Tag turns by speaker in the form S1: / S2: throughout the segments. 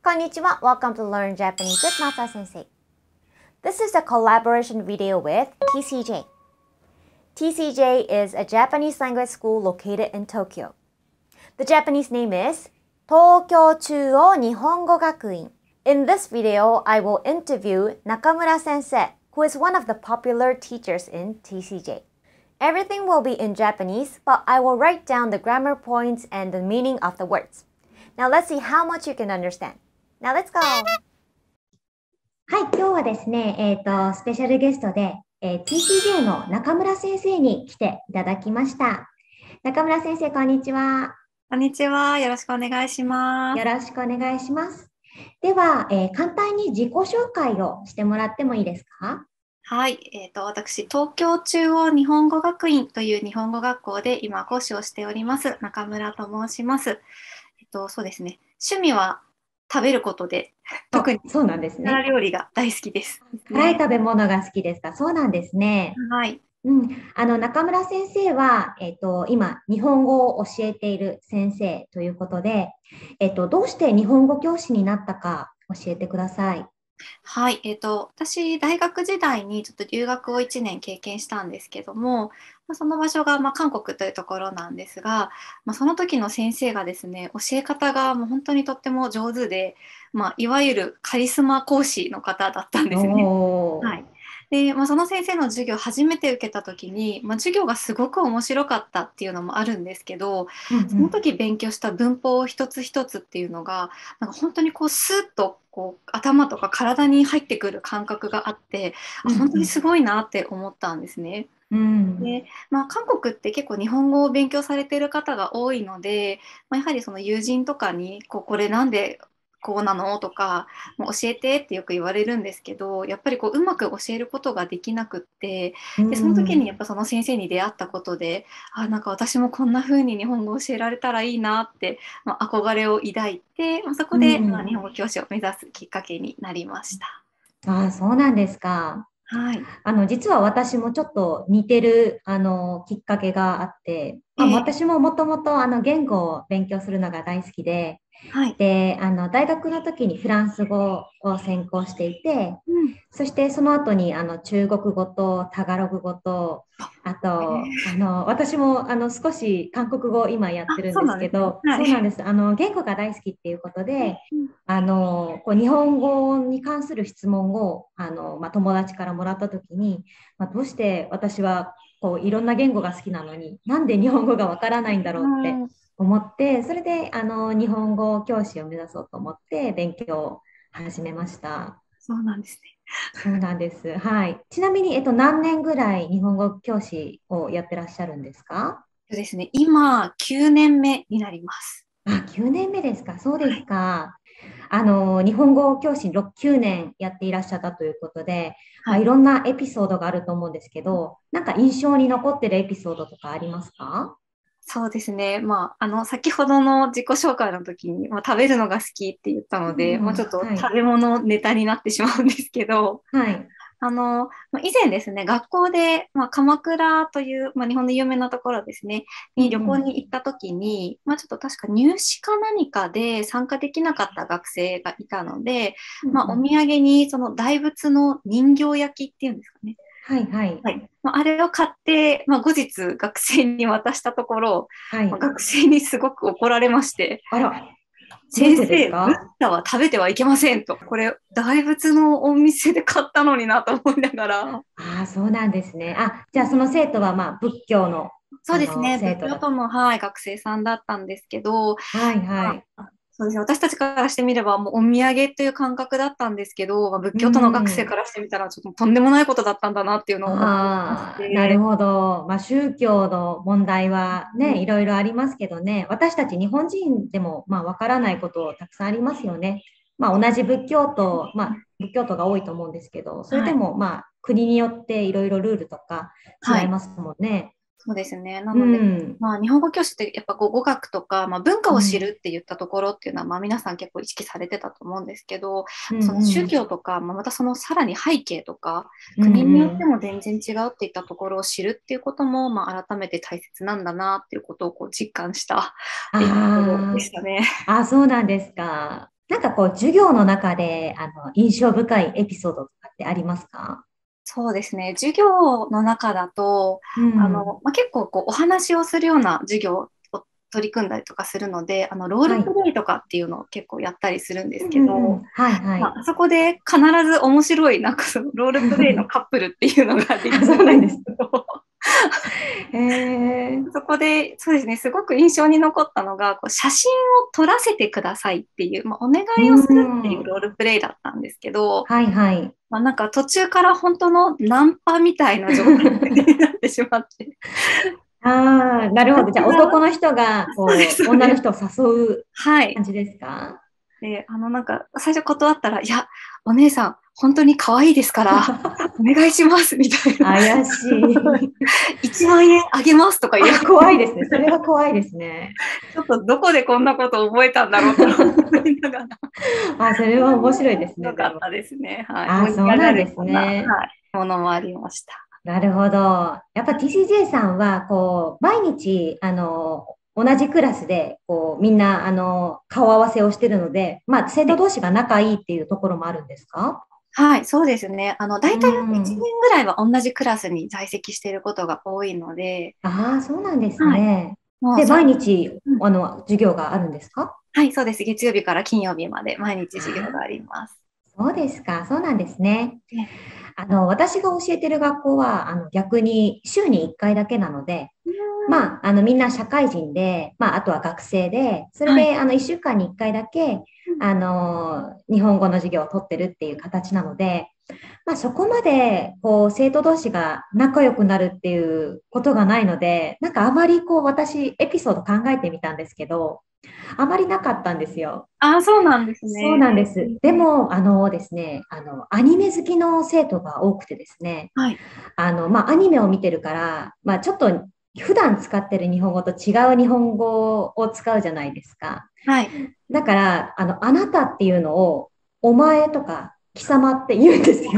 S1: Konnichiwa, welcome to Learn Japanese with Masa Sensei. This is a collaboration video with TCJ. TCJ is a Japanese language school located in Tokyo. The Japanese name is Tokyo Chuo Nihongo Gakuin. In this video, I will interview Nakamura Sensei, who is one of the popular teachers in TCJ. Everything will be in Japanese, but I will write down the grammar points and the meaning of the words. Now let's see how much you can understand. Now let's go!
S2: はい、今日はですね、えっ、と、スペシャルゲストで、えー TCJ の中村先生に来ていただきました。中村先生、こんにちは。
S3: こんにちは。よろしくお願いします。
S2: よろしくお願いします。では、えー簡単に自己紹介をしてもらってもいいですか？
S3: はい。えっ、と、私、東京中央日本語学院という日本語学校で今講師をしております。中村と申します。えっ、と、そうですね。趣味は食べることで、特に
S2: あそうなんです
S3: 辛
S2: ね。
S3: 料理が大好きです。
S2: 辛い食べ物が好きですか？そうなんですね。
S3: はい。
S2: うん、あの中村先生は、えっと、今、日本語を教えている先生ということで、えっと、どうして日本語教師になったか教えてください。
S3: はい。えっ、と、私、大学時代にちょっと留学を1年経験したんですけども、まあ、その場所がまあ韓国というところなんですが、まあ、その時の先生がですね、教え方がもう本当にとっても上手で、まあ、いわゆるカリスマ講師の方だったんですね。
S2: おー
S3: はい。で、まあ、その先生の授業初めて受けた時に、まあ、授業がすごく面白かったっていうのもあるんですけど、
S2: うんうん。
S3: その時勉強した文法一つ一つっていうのが、なんか本当にこうスーッとこう頭とか体に入ってくる感覚があって、あ
S2: うんうん。
S3: 本当にすごいなって思ったんですね。
S2: うん。
S3: で、まあ、韓国って結構日本語を勉強されてる方が多いので、まあ、やはりその友人とかにこうこれなんでこうなの？とかもう教えてってよく言われるんですけどやっぱりこううまく教えることができなくってでその時にやっぱその先生に出会ったことで、あなんか私もこんな風に日本語を教えられたらいいなって、まあ、憧れを抱いて、まあ、そこで、
S2: うん
S3: まあ、日本語教師を目指すきっかけになりました。
S2: ああ、そうなんですか。
S3: はい、
S2: あの、実は私もちょっと似てる、あの、きっかけがあって、まあ
S3: ええ。
S2: 私ももともと、あの、言語を勉強するのが大好きで、
S3: はい。
S2: で、あの、大学の時にフランス語を専攻していて、
S3: うん。
S2: そしてその後にあの中国語とタガログ語と、あと、あの私もあの少し韓国語を今やってるんですけど、
S3: あそうなんです。
S2: あの言語が大好きっていうことで、
S3: うん。
S2: あのこう日本語に関する質問をあの、まあ、友達からもらった時に、まあ、どうして私はこういろんな言語が好きなのに、なんで日本語がわからないんだろうって
S3: うん
S2: 思って、それであの日本語教師を目指そうと思って勉強を始めました。
S3: そうなんですね。
S2: そうなんです。はい。ちなみに、えっと、何年ぐらい日本語教師をやってらっしゃるんですか？
S3: そうですね、今9年目になります。
S2: あ、9年目ですか。そうですか。あの、日本語教師6、9年やっていらっしゃったということで、まあ、
S3: はい
S2: いろんなエピソードがあると思うんですけど、なんか印象に残ってるエピソードとかありますか？
S3: そうですね、まあ、あの先ほどの自己紹介の時に、まあ、食べるのが好きって言ったので、
S2: うん
S3: もうちょっと
S2: はい。
S3: 食べ物ネタになってしまうんですけど、
S2: はい。
S3: あのまあ以前ですね、学校で、まあ、鎌倉という、まあ、日本の有名なところですね、に旅行に行った時に、まあ、ちょっと確か入試か何かで参加できなかった学生がいたので、まあ、お土産にその大仏の人形焼きっていうんですかね。
S2: はい、はい。
S3: はい。まあ、あれを買って、まあ、後日学生に渡したところ、
S2: はい
S3: まあ。学生にすごく怒られまして、
S2: あら、
S3: 先生、
S2: か？
S3: ブッダは食べてはいけませんと。これ、大仏のお店で買ったのになと思いながら。
S2: ああ、そうなんですね。あ、じゃあその生徒は、まあ、仏教の、
S3: そうですね、
S2: 生徒だ
S3: 仏教徒の、はい、学生さんだったんですけど、
S2: はい、はい。
S3: そうですね、私たちからしてみれば、もうお土産という感覚だったんですけど、まあ、仏教徒の学生からしてみたら、ちょっととんでもないことだったんだなっていうのを思いまして
S2: ああ、なるほど。まあ、宗教の問題はね、
S3: うん
S2: いろいろありますけどね、私たち日本人でも、まあ、わからないことたくさんありますよね。まあ、同じ仏教徒、まあ、仏教徒が多いと思うんですけど、それでも、まあ、国によっていろいろルールとか違いますもんね。
S3: そうですね。な
S2: う
S3: ので、
S2: ん。
S3: まあ、日本語教師ってやっぱこう語学とか、まあ、文化を知るって言ったところっていうのは、まあ、皆さん結構意識されてたと思うんですけど、その宗教とか、まあ、またそのさらに背景とか、国によっても全然違うっていったところを知るっていうことも、まあ、改めて大切なんだなっていうことをこう実感したエピソードでしたね。
S2: ああ、そうなんですか。なんかこう、授業の中で、あの、印象深いエピソードとかってありますか？
S3: そうですね。授業の中だと、
S2: うん
S3: あの、まあ、結構こうお話をするような授業を取り組んだりとかするので、あの、ロールプレイとかっていうのを結構やったりするんですけど。まあ、あそこで必ず面白い、なんかそのロールプレイのカップルっていうのができる
S2: そうなんです
S3: けど、
S2: へー
S3: そこで、そうですね、すごく印象に残ったのが、こう写真を撮らせてくださいっていう、まあ、お願いをするっていうロールプレイだったんですけど、
S2: はいはい。
S3: まあ、なんか途中から本当のナンパみたいな状態になってしまって、
S2: ああ、なるほど。じゃあ男の人がこ
S3: そう
S2: 女の人を誘う
S3: はい。
S2: 感じですか？
S3: で、あの、なんか、最初断ったら、いや、お姉さん、本当に可愛いですから、お願いします、みたいな。
S2: 怪しい。
S3: 1万円あげますとか言う
S2: あ怖いですね。それは怖いですね。
S3: ちょっとどこでこんなこと覚えたんだろうと思いながら。
S2: あ、それは面白いですね。
S3: よかったですね。はい。
S2: あそうなんですね
S3: はい。ものもありました。
S2: なるほど。やっぱ TCJ さんは、こう、毎日、あの、同じクラスで、こう、みんな、あの、顔合わせをしてるので、まあ、生徒同士が仲いいっていうところもあるんですか？
S3: はい、そうですね。あの、大体
S2: うん
S3: 1年ぐらいは同じクラスに在籍していることが多いので、
S2: ああ、そうなんですね。で、
S3: もうそ
S2: 毎日
S3: う、ん
S2: あの、授業があるんですか？
S3: はい、そうです。月曜日から金曜日まで毎日授業があります。
S2: そうですか。そうなんですね
S3: ね。
S2: あの、私が教えてる学校は、あの、逆に週に1回だけなので、まあ、あの、みんな社会人で、まあ、あとは学生で、それで、あの、1週間に1回だけ、あの、日本語の授業を取ってるっていう形なので、まあ、そこまで、こう、生徒同士が仲良くなるっていうことがないので、なんかあまり、こう、私、エピソード考えてみたんですけど、あまりなかったんですよ。
S3: あ、そうなんですね。
S2: そうなんです。でも、あのですね、あの、アニメ好きの生徒が多くてですね、
S3: はい。
S2: あの、まあ、アニメを見てるから、まあ、ちょっと普段使ってる日本語と違う日本語を使うじゃないですか。
S3: はい。
S2: だから、あの、あなたっていうのを、お前とか貴様って言うんですよ。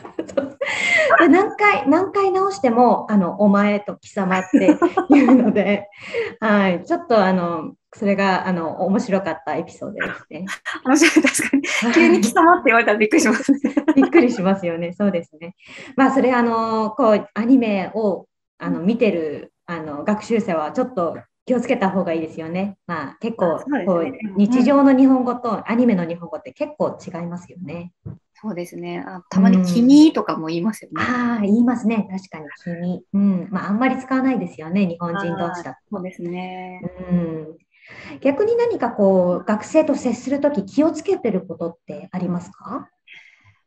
S2: で何回、何回直しても、あの、お前と貴様って言うので、はい、ちょっとあの、それが、あの、面白かったエピソードですね。
S3: 面白い、確かに。急に貴様って言われたらびっくりしますね。
S2: びっくりしますよね。そうですね。まあ、それ、あの、こう、アニメを、あの、見てる、あの、学習生は、ちょっと気をつけた方がいいですよね。まあ、結構、こう、日常の日本語とアニメの日本語って結構違いますよね。
S3: そうですね。あたまに君とかも言いますよね。
S2: ああ、言いますね。確かに、君。うん。まあ、あんまり使わないですよね。日本人同士だと。
S3: そうですね。
S2: うん。逆に何かこう、学生と接するとき気をつけてることってありますか？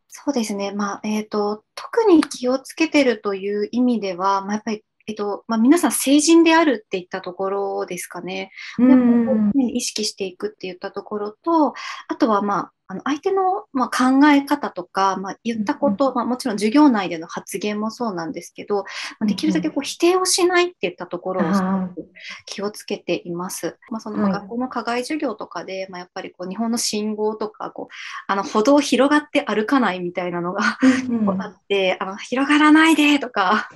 S3: そうですね。まあ、えっ、と、特に気をつけてるという意味では、まあ、やっぱり、えっ、と、まあ、皆さん成人であるっていったところですかね。
S2: う
S3: やっぱ
S2: ん。
S3: ね意識していくって言ったところと、あとは、まあ、あの相手の、まあ、考え方とか、まあ、言ったこと、まあ、もちろん授業内での発言もそうなんですけど、まあ、できるだけこう否定をしないっていったところをすごく気をつけています。まあ、その学校の課外授業とかで、まあ、やっぱりこう日本の信号とかこうあの歩道を広がって歩かないみたいなのがあって、あの広がらないでとか、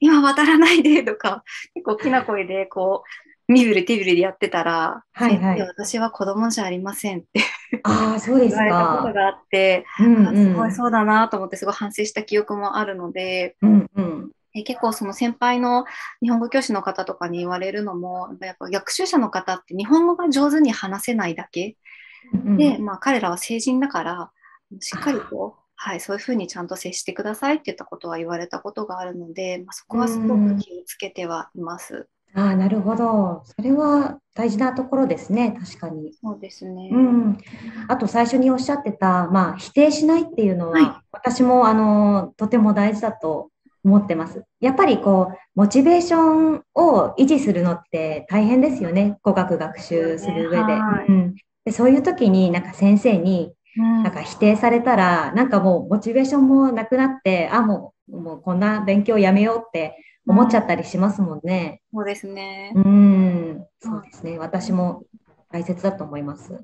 S3: 今渡らないでとか、結構大きな声でこう、身振り手振りでやってたら、
S2: はいはい
S3: 私は子供じゃありませんって
S2: ああ、そうです
S3: 言われたこと
S2: か。
S3: があって、
S2: うん
S3: あすごい
S2: うん。
S3: そうだなと思ってすごい反省した記憶もあるので、
S2: うんうん。
S3: え結構その先輩の日本語教師の方とかに言われるのも、やっぱ学習者の方って日本語が上手に話せないだけ
S2: うん
S3: で、まあ彼らは成人だから、しっかりと、はい、そういうふうにちゃんと接してくださいって言ったことは言われたことがあるので、まあ、そこはすごく気をつけてはいます。
S2: ああ、なるほど。それは大事なところですね。確かに。
S3: そうですね。
S2: うん。あと最初におっしゃってた、まあ、否定しないっていうの
S3: はい
S2: は、私も、あの、とても大事だと思ってます。やっぱりこう、モチベーションを維持するのって大変ですよね。語学学習する上で。で、そういう時になんか先生に、
S3: うん
S2: なんか否定されたら、なんかもうモチベーションもなくなって、あ、もう、もうこんな勉強やめようって思っちゃったりしますもんね。
S3: そうですね。
S2: うん、そうですね。私も大切だと思います。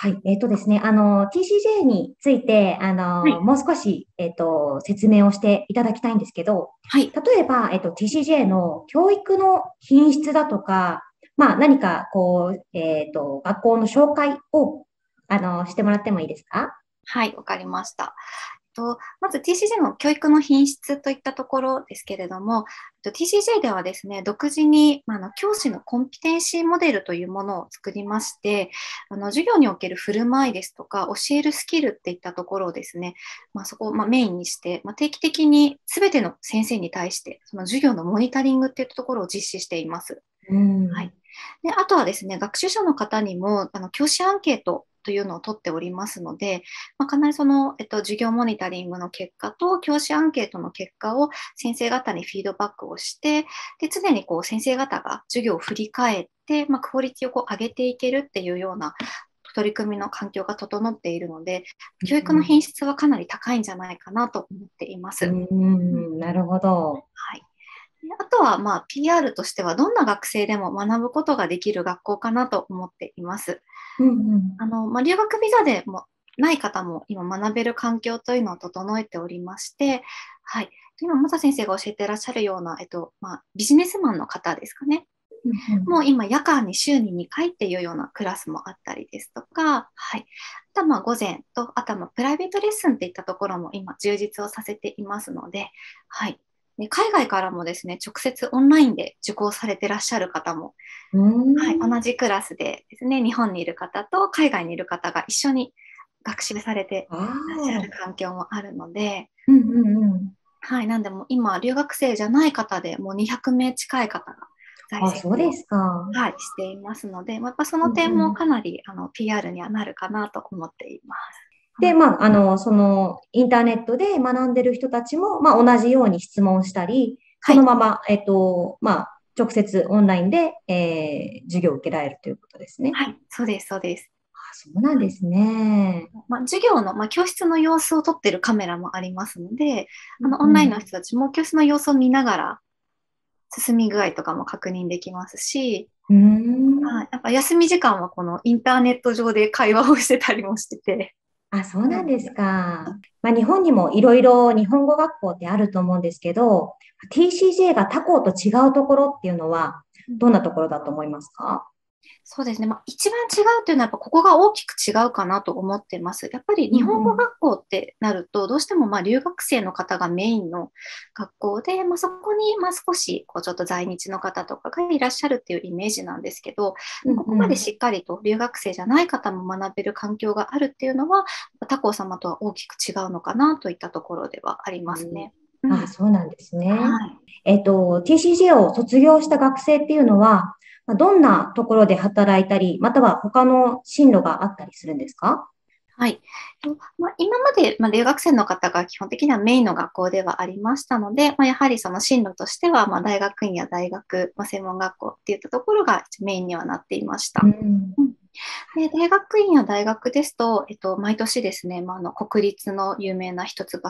S2: はい。えっ、とですね、あの、TCJ について、あの、
S3: はい
S2: もう少し、えっ、と、説明をしていただきたいんですけど、
S3: はい。
S2: 例えば、えっ、と、TCJ の教育の品質だとか、まあ、何か、こう、えっ、と、学校の紹介をあの、してもらってもいいですか？
S3: はい、わかりました。とまず TCJ の教育の品質といったところですけれども、TCJ ではですね、独自に、まあの教師のコンピテンシーモデルというものを作りまして、あの授業における振る舞いですとか、教えるスキルっていったところをですね、まあ、そこをまメインにして、まあ、定期的に全ての先生に対して、その授業のモニタリングっていったところを実施しています。
S2: うん
S3: はい、であとはですね、学習者の方にもあの教師アンケートというのを取っておりますので、まあ、必ずその、えっと、授業モニタリングの結果と教師アンケートの結果を先生方にフィードバックをして、で常にこう先生方が授業を振り返って、まあ、クオリティをこう上げていけるっていうような取り組みの環境が整っているので、教育の品質はかなり高いんじゃないかなと思っています。う
S2: んなるほど。
S3: はいあとは、まあ、PR としては、どんな学生でも学ぶことができる学校かなと思っています。
S2: うんうん。
S3: あのまあ、留学ビザでもない方も今学べる環境というのを整えておりまして、はい、今、マサ先生が教えていらっしゃるような、えっとまあ、ビジネスマンの方ですかね。うんうん、もう今、夜間に週に2回っていうようなクラスもあったりですとか、はい、あとはまあ午前と、あとはまプライベートレッスンっていったところも今、充実をさせていますので、はい、で海外からもですね、直接オンラインで受講されてらっしゃる方も、はい、同じクラスでですね、日本にいる方と海外にいる方が一緒に学習されてらっしゃる環境もあるので、
S2: うんうんうん、
S3: はい、なんでも今、留学生じゃない方でもう200名近い方が
S2: 在籍を、はい、
S3: していますので、やっぱその点もかなり、うんうん、あの PR にはなるかなと思っています。
S2: で、まあ、あの、その、インターネットで学んでる人たちも、まあ、同じように質問したり、そのまま、はい、えっと、まあ、直接オンラインで、えー、授業を受けられるということですね。
S3: はい、そうです、そうです。
S2: あそうなんですね。
S3: まあ、授業の、まあ、教室の様子を撮ってるカメラもありますので、あの、オンラインの人たちも教室の様子を見ながら、進み具合とかも確認できますし、
S2: うん。
S3: やっぱ休み時間はこのインターネット上で会話をしてたりもしてて、
S2: あ、そうなんですか。まあ、日本にもいろいろ日本語学校ってあると思うんですけど、TCJ が他校と違うところっていうのは、どんなところだと思いますか？
S3: そうですね。まあ、一番違うというのは、やっぱここが大きく違うかなと思ってます。やっぱり日本語学校ってなると、どうしてもまあ留学生の方がメインの学校で、まあ、そこにまあ少しこうちょっと在日の方とかがいらっしゃるっていうイメージなんですけど、ここまでしっかりと留学生じゃない方も学べる環境があるっていうのは、他校様とは大きく違うのかなといったところではありますね。
S2: うん、あそうなんですね。
S3: はい、
S2: えっ、と、TCJ を卒業した学生っていうのは、どんなところで働いたり、または他の進路があったりするんですか？
S3: はい。まあ、今まで、まあ、留学生の方が基本的にはメインの学校ではありましたので、まあ、やはりその進路としては、まあ、大学院や大学、まあ、専門学校っていったところがメインにはなっていました。
S2: うん。
S3: で大学院や大学ですと、えっと、毎年ですね、まあ、あの国立の有名な一橋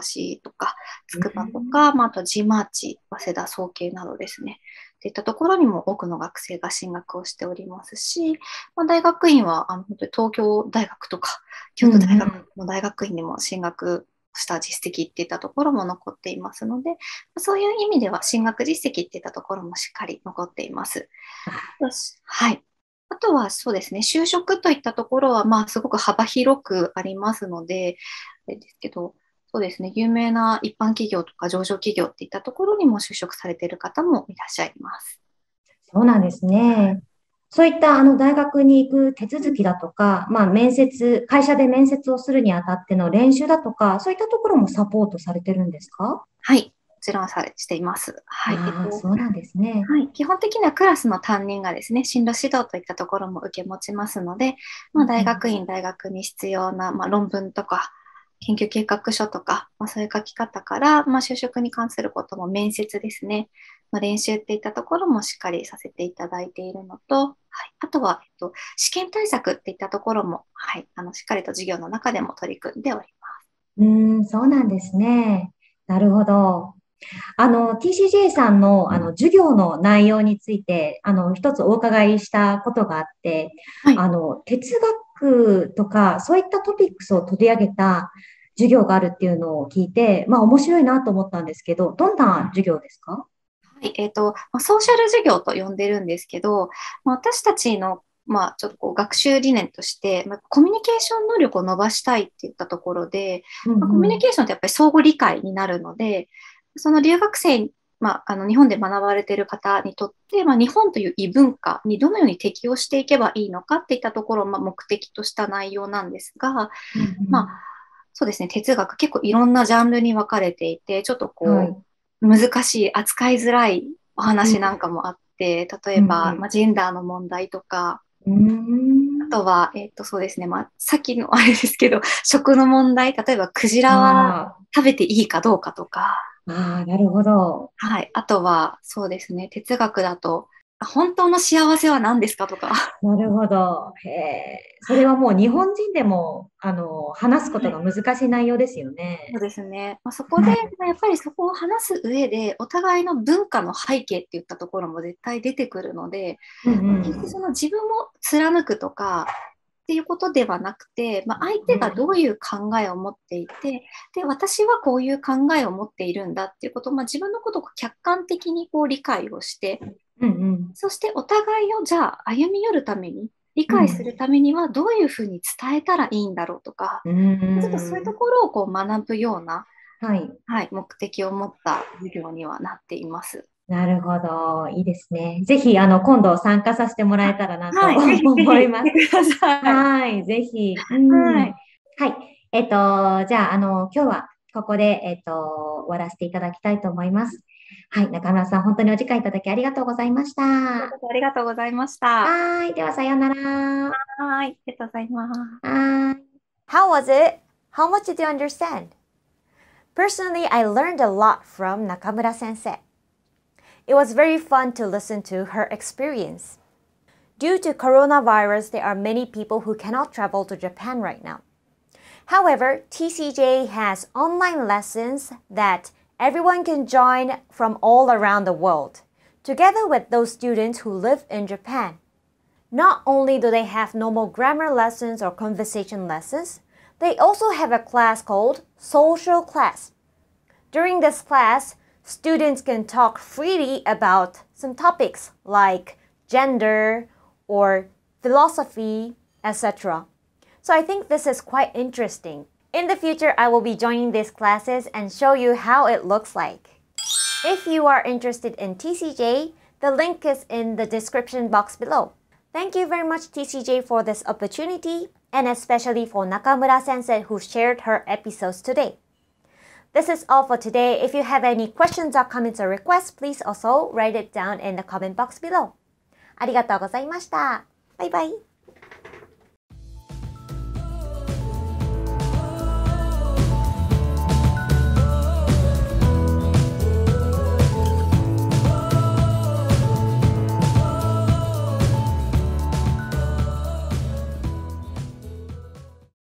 S3: とか、筑波とか、まあ、あと G マーチ、早稲田総計などですね、といったところにも多くの学生が進学をしておりますし、まあ、大学院はあの本当に東京大学とか京都大学の大学院にも進学した実績っていったところも残っていますので、そういう意味では進学実績っていったところもしっかり残っています。はい。あとはそうですね、就職といったところは、まあ、すごく幅広くありますので、あれですけど、そうですね、有名な一般企業とか上場企業っていったところにも就職されている方もいらっしゃいます。
S2: そうなんですね。そういったあの大学に行く手続きだとか、まあ、面接、会社で面接をするにあたっての練習だとか、そういったところもサポートされてるんですか？
S3: はい、もちろんされしています。はい、
S2: えっと、そうなんですね。
S3: はい、基本的にはクラスの担任がですね、進路指導といったところも受け持ちますので、まあ、大学院、大学に必要な、まあ、論文とか、研究計画書とか、まあ、そういう書き方から、まあ、就職に関することも面接ですね、まあ、練習っていったところもしっかりさせていただいているのと、はい、あとは、えっと、試験対策っていったところも、はい、あのしっかりと授業の中でも取り組んでおります。
S2: うん、そうなんですね。なるほど。あの、TCJ さんの、あの、授業の内容について、あの、一つお伺いしたことがあって、はい、あの、哲学とか、そういったトピックスを取り上げた授業があるっていうのを聞いて、まあ、面白いなと思ったんですけど、どんな授業ですか？
S3: はい、えっ、ー、と、ソーシャル授業と呼んでるんですけど、私たちのまあ、ちょっとこう学習理念として、まあ、コミュニケーション能力を伸ばしたいって言ったところで、まあ、コミュニケーションってやっぱり相互理解になるので、その留学生、まあ、あの日本で学ばれている方にとって、まあ、日本という異文化にどのように適応していけばいいのかっていったところを、まあ、目的とした内容なんですが、まあ、そうですね、哲学。結構いろんなジャンルに分かれていて、ちょっとこう、
S2: はい。
S3: 難しい、扱いづらいお話なんかもあって、例えば、まあ、ジェンダーの問題とか、
S2: うん。
S3: あとは、えっ、と、そうですね、まあ、さっきのあれですけど、食の問題、例えば、クジラは
S2: あ
S3: 食べていいかどうかとか、
S2: ーあー、なるほど。
S3: はい、あとは、そうですね、哲学だと、本当の幸せは何ですかとか、
S2: なるほど。へえ。それはもう日本人でも、あの、話すことが難しい内容ですよね。
S3: そうですね。まあ、そこで、まあやっぱりそこを話す上で、お互いの文化の背景っていったところも絶対出てくるので、
S2: うん
S3: 決してその自分を貫くとかっていうことではなくて、まあ、相手がどういう考えを持っていて、で、私はこういう考えを持っているんだっていうことを、まあ、自分のことを客観的にこう理解をして、
S2: うんうん
S3: そしてお互いをじゃあ歩み寄るために、理解するためにはどういうふうに伝えたらいいんだろうとか、
S2: うん
S3: ちょっとそういうところをこう学ぶような、
S2: はい。
S3: はい、目的を持った授業にはなっています。
S2: なるほど。いいですね。ぜひ、あの、今度参加させてもらえたらなと思います。はい、ぜひ。うん
S3: はい
S2: はい。えっと、じゃあ、あの、今日はここで、えっと、終わらせていただきたいと思います。はい、中村さん、本当にお時間いただきありがとうございました。
S3: ありがとうございました。
S2: はい、ではさようなら。は
S3: はい、ありがとうございます。
S2: ーい。
S1: How was it? How much did you understand? Personally, I learned a lot from Nakamura sensei. It was very fun to listen to her experience. Due to coronavirus, there are many people who cannot travel to Japan right now. However, TCJ has online lessons that everyone can join from all around the world, together with those students who live in Japan. Not only do they have normal grammar lessons or conversation lessons, they also have a class called social class. During this class, students can talk freely about some topics like gender or philosophy, etc. So I think this is quite interesting. In the future, I will be joining these classes and show you how it looks like. If you are interested in TCJ, the link is in the description box below. Thank you very much TCJ for this opportunity and especially for Nakamura sensei who shared her episodes today. This is all for today. If you have any questions or comments or requests, please also write it down in the comment box below. ありがとうございました。バイバイ。